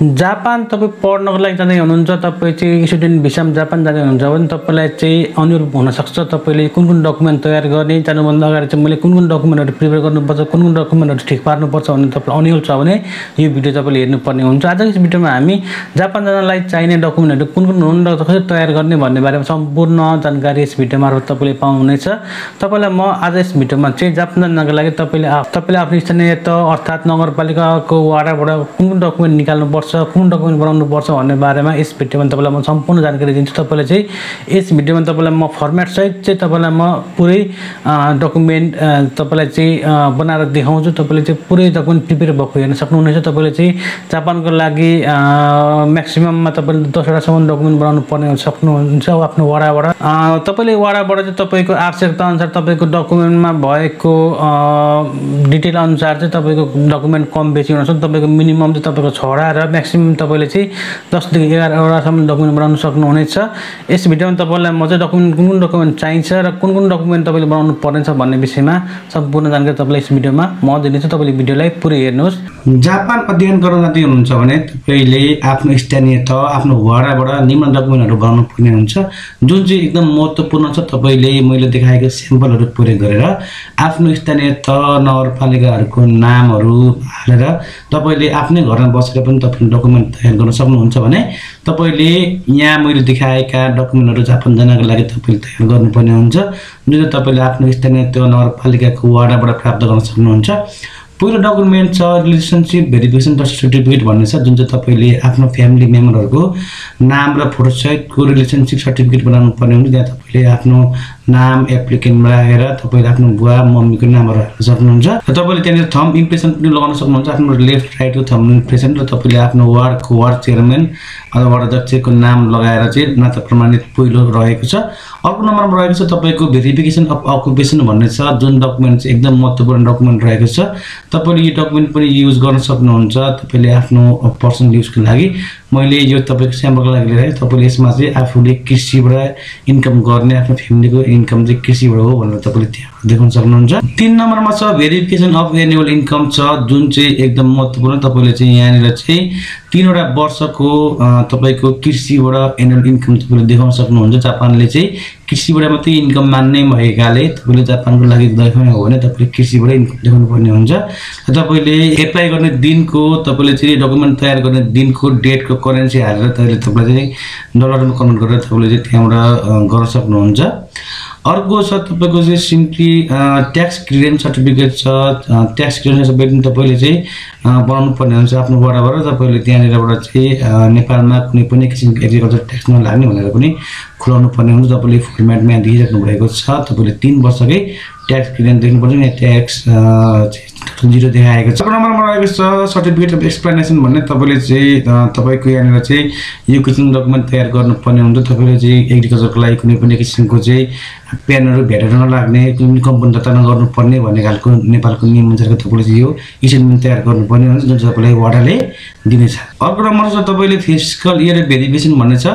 Japan तपाईँ पढ्नको लागि जाँदै हुनुहुन्छ तपाईँ चाहिँ स्टुडेन्ट भिसामा जापान जाँदै हुनुहुन्छ भने तपाईँलाई चाहिँ अनुरूप हुनसक्छ। तपाईँले कुन कुन डकुमेन्ट तयार गर्ने जानुभन्दा अगाडि चाहिँ मैले कुन कुन डकुमेन्टहरू प्रिपेयर गर्नुपर्छ कुन कुन डकुमेन्टहरू ठिक पार्नुपर्छ भन्ने तपाईँलाई अनुकूल छ भने यो भिडियो तपाईँले हेर्नुपर्ने हुन्छ। आजको यस भिडियोमा हामी जापान जानलाई चाहिने डकुमेन्टहरू कुन कुन हुन् र कसरी तयार गर्ने भन्ने बारेमा सम्पूर्ण जानकारी यस भिडियो मार्फत तपाईँले पाउनुहुनेछ। तपाईँलाई म आज यस भिडियोमा चाहिँ जापान जानको लागि तपाईँले तपाईँले आफ्नो स्थानीय तह अर्थात् नगरपालिकाको वाडाबाट कुन कुन डकुमेन्ट निकाल्नुपर्छ कुन डकुमेन्ट बनाउनुपर्छ भन्ने बारेमा यस भिडियोमा तपाईँलाई म सम्पूर्ण जानकारी दिन्छु। तपाईँलाई चाहिँ यस भिडियोमा तपाईँलाई म फर्मेटसहित चाहिँ तपाईँलाई म पुरै डकुमेन्ट तपाईँलाई चाहिँ बनाएर देखाउँछु। तपाईँले चाहिँ पुरै डकुमेन्ट प्रिपेयर भएको हेर्न सक्नुहुनेछ। तपाईँले चाहिँ जापानको लागि म्याक्सिमममा तपाईँले दसवटासम्म डकुमेन्ट बनाउनु पर्ने सक्नुहुन्छ आफ्नो वाडाबाट। तपाईँले वाडाबाट चाहिँ तपाईँको आवश्यकता अनुसार तपाईँको डकुमेन्टमा भएको डिटेल अनुसार चाहिँ तपाईँको डकुमेन्ट कम बेसी हुनसक्छ। तपाईँको मिनिमम चाहिँ तपाईँको छवटा र म्याक्सिमम् तपाईँले चाहिँ दसदेखि एघारवटासम्म डकुमेन्ट बनाउन सक्नुहुनेछ। यस भिडियोमा तपाईँलाई म चाहिँ डकुमेन्ट कुन कुन डकुमेन्ट चाहिन्छ र कुन कुन डकुमेन्ट तपाईँले बनाउनु पर्नेछ भन्ने विषयमा सम्पूर्ण जानकारी तपाईँलाई यस भिडियोमा म दिनेछु। तपाईँले भिडियोलाई पुरै हेर्नुहोस्। जापान अध्ययन गर्न जाँदै हुनुहुन्छ भने तपाईँले आफ्नो स्थानीय तह आफ्नो वडाबाट निम्न डकुमेन्टहरू बनाउनु पर्ने हुन्छ। जुन चाहिँ एकदम महत्त्वपूर्ण छ तपाईँले मैले देखाएको स्याम्पलहरू प्रयोग गरेर आफ्नो स्थानीय तह नगरपालिकाहरूको नामहरू हालेर तपाईँले आफ्नै घरमा बसेर पनि तपाईँले डकुमेन्ट तयार गर्न सक्नुहुन्छ भने तपाईँले यहाँ मैले देखाएका डकुमेन्टहरू जापान जानको लागि तपाईँले तयार गर्नुपर्ने हुन्छ। जुन चाहिँ तपाईँले आफ्नो स्थानीय तह नगरपालिकाको वाडाबाट प्राप्त गर्न सक्नुहुन्छ। पहिलो डकुमेन्ट छ रिलेसनसिप भेरिफिकेसन सर्टिफिकेट भन्ने छ जुन चाहिँ तपाईँले आफ्नो फ्यामिली मेम्बरहरूको नाम र फोटोसहितको रिलेसनसिप सर्टिफिकेट बनाउनु पर्ने हुन्छ। त्यहाँ तपाईँले आफ्नो नाम एप्लिकेन्टमा राखेर तपाईँले आफ्नो बुवा मम्मीको नामहरू हाल्न सक्नुहुन्छ। र तपाईँले त्यहाँनिर थम इम्प्रेसन पनि लगाउन सक्नुहुन्छ। आफ्नो लेफ्ट राइटको थम इम्प्रेसन र तपाईँले आफ्नो वार्डको वार्ड चेयरम्यान अथवा वार्ड अध्यक्षको नाम लगाएर चाहिँ नाता प्रमाणित पहिलो रहेको छ। अर्को नम्बरमा रहेको छ तपाईँको भेरिफिकेसन अफ अकुपेसन भन्ने छ। जुन डकुमेन्ट चाहिँ एकदम महत्त्वपूर्ण डकुमेन्ट रहेको छ। तपाईँले यो डकुमेन्ट पनि युज गर्न सक्नुहुन्छ। तपाईँले आफ्नो पर्सनल युजको लागि। मैले यो तपाईँको स्याम्पलको लागि लिएर तपाईँले यसमा चाहिँ आफूले कृषिबाट इन्कम गर्ने आफ्नो फ्यामिलीको इन्कम चाहिँ कृषिबाट हो भनेर तपाईँले त्यहाँ देखाउन सक्नुहुन्छ। तिन नम्बरमा छ भेरिफिकेसन अफ एनुअल इन्कम छ। जुन चाहिँ एकदम महत्त्वपूर्ण तपाईँले चाहिँ यहाँनिर चाहिँ तिनवटा वर्षको तपाईँको कृषिबाट एनुअल इन्कम तपाईँले देखाउन सक्नुहुन्छ। जापानले चाहिँ कृषिबाट मात्रै इन्कम मान्ने भएकाले तपाईँले जापानको लागि देखाउने हो भने तपाईँले कृषिबाट इन्कम देखाउनु पर्ने हुन्छ तपाईँले एप्लाई गर्ने दिनको तपाईँले चाहिँ डकुमेन्ट तयार गर्ने दिनको डेटको करेन्सी हालेर तपाईँले तपाईँले चाहिँ डलरमा कन्भर्ट गरेर तपाईँले चाहिँ त्यहाँबाट गर्न सक्नुहुन्छ। अर्को छ तपाईँको चाहिँ सिम्पली ट्याक्स क्लियरेन्स सर्टिफिकेट छ ट्याक्स क्लियरेन्स सर्टिफिकेट तपाईँले चाहिँ बनाउनु पर्ने हुन्छ आफ्नो वडाबाट तपाईँले त्यहाँनिरबाट चाहिँ नेपालमा कुनै पनि किसिमको एग्रिकल्चर ट्याक्स नलाग्ने भनेर पनि खुलाउनु पर्ने हुन्छ। तपाईँले यहाँ दिइराख्नु भएको छ। तपाईँले तिन वर्षकै ट्याक्स क्लियरेन्स देख्नुपर्छ। यहाँ ट्याक्स जिरो देखाएको छ। नम्बरमा रहेको छ। सर्टिफिकेट अफ एक्सप्लेनेसन भन्ने तपाईँले चाहिँ तपाईँको यहाँनिर चाहिँ यो किसिमको डकुमेन्ट तयार गर्नुपर्ने हुन्छ। तपाईँले चाहिँ एग्रिकल्चरको लागि कुनै पनि किसिमको चाहिँ पेनहरू भेटेर नलाग्ने कुनै पनि कम्पनी दर्ता नगर्नुपर्ने भन्ने खालको नेपालको नियम अनुसारको तपाईँले चाहिँ यो स्टेटमेन्ट तयार गर्नुपर्ने हुन्छ जुन चाहिँ तपाईँलाई वडाले दिनेछ अर्को नम्बर छ तपाईँले फिजिकल इयर भेरिफिकेसन भन्ने छ।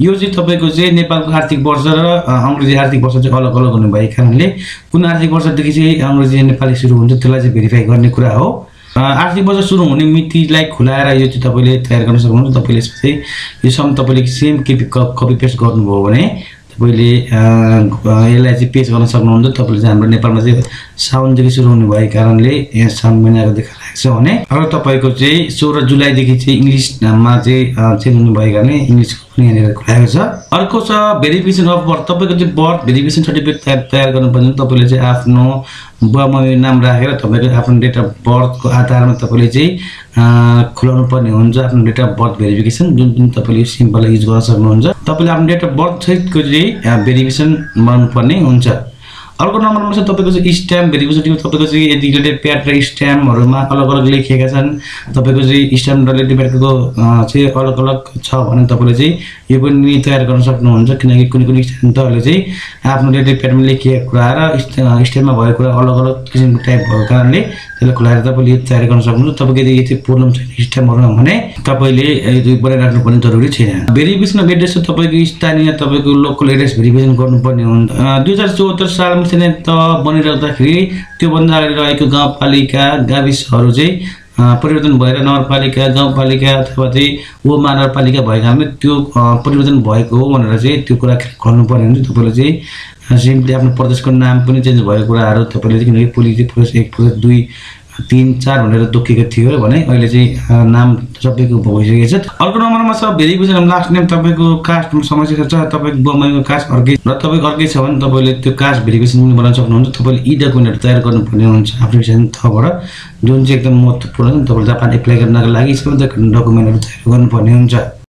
यो चाहिँ तपाईँको चाहिँ नेपालको आर्थिक वर्ष र अङ्ग्रेजी आर्थिक वर्ष चाहिँ अलग अलग हुने भएको कारणले कुन आर्थिक वर्षदेखि चाहिँ अङ्ग्रेजी नेपाली सुरु हुन्छ त्यसलाई चाहिँ भेरिफाई गर्ने कुरा हो। आर्थिक वर्ष सुरु हुने मितिलाई खुलाएर यो चाहिँ तपाईँले तयार गर्न सक्नुहुन्छ। तपाईँले चाहिँ यो सम तपाईँले सेम कपी कपी पेस्ट गर्नुभयो भने तपाईँले यसलाई चाहिँ पेज गर्न सक्नुहुन्छ। तपाईँले चाहिँ हाम्रो नेपालमा चाहिँ साउनदेखि सुरु हुने भएको कारणले यहाँ साउन महिनाको देखाइरहेको छ भने। अब तपाईँको चाहिँ सोह्र जुलाईदेखि चाहिँ इङ्ग्लिसमा चाहिँ चेन्ज हुने भएको कारणले इङ्ग्लिसको यहाँनिर खुलाएको छ। अर्को छ भेरिफिकेसन अफ बर्थ तपाईँको चाहिँ बर्थ भेरिफिकेसन सर्टिफिकेट तयार गर्नुपर्ने तपाईँले चाहिँ आफ्नो बुवा मम्मी नाम राखेर तपाईँको आफ्नो डेट अफ बर्थको आधारमा तपाईँले चाहिँ खुलाउनु पर्ने हुन्छ। आफ्नो डेट अफ बर्थ भेरिफिकेसन जुन जुन तपाईँले सिम्पल युज गर्न सक्नुहुन्छ। तपाईँले आफ्नो डेट अफ बर्थ सहितको चाहिँ भेरिफिकेसन बनाउनु पर्ने हुन्छ। अर्को नम्बरमा छ तपाईँको चाहिँ स्ट्याम्प भेरिफिकेसन तपाईँको चाहिँ यदि रिलेटेड प्याड र स्ट्याम्पहरूमा अलग अलग लेखिएका छन् तपाईँको चाहिँ स्ट्याम्प रिलेटेड प्याडको चाहिँ अलग अलग छ भने तपाईँले चाहिँ यो पनि तयार गर्न सक्नुहुन्छ किनकि कुनै कुनै स्ट्याम्पहरूले चाहिँ आफ्नो रिलेटेड प्याडमा लेखिएको कुरा र स्ट्या- स्ट्याम्पमा भएको कुरा अलग अलग किसिमको टाइप भएको कारणले त्यसलाई खुलाएर तपाईँले यो तयार गर्न सक्नुहुन्छ। तपाईँको यदि यति प्रब्लम छैन स्ट्याम्पहरूमा भने तपाईँले बनाइराख्नु पर्ने जरुरी छैन। भेरिफिकेसन एड्रेस चाहिँ तपाईँको स्थानीय तपाईँको लोकल एड्रेस भेरिफिकेसन गर्नुपर्ने हुन्छ दुई हजार चौहत्तर सालमा चाहिँ त बनिराख्दाखेरि त्योभन्दा अगाडि रहेको गाउँपालिका गाविसहरू चाहिँ परिवर्तन भएर नगरपालिका गाउँपालिका अथवा चाहिँ वो महानगरपालिका भएको कारणले त्यो परिवर्तन भएको हो भनेर चाहिँ त्यो कुरा गर्नु पऱ्यो भने चाहिँ तपाईँले चाहिँ सिम्पली आफ्नो प्रदेशको नाम पनि चेन्ज भएको कुराहरू तपाईँले किनकि चाहिँ प्रदेश एक प्रदेश दुई तिन चार भनेर तोकिएको थियो भने अहिले चाहिँ नाम सबैको भइसकेको छ। अर्को नम्बरमा छ भेरिफिकेसन लास्ट नेम तपाईँको कास्टमा समस्या छ तपाईँको बम्बईको कास्ट अर्कै र तपाईँको अर्कै छ भने तपाईँले त्यो कास्ट भेरिफिकेसन पनि बनाउन सक्नुहुन्छ। तपाईँले यी डकुमेन्टहरू तयार गर्नुपर्ने हुन्छ एप्लिकेसन थबाट जुन चाहिँ एकदम महत्त्वपूर्ण तपाईँले जापान एप्लाई गर्नको लागि सबै डकुमेन्टहरू तयार गर्नुपर्ने हुन्छ।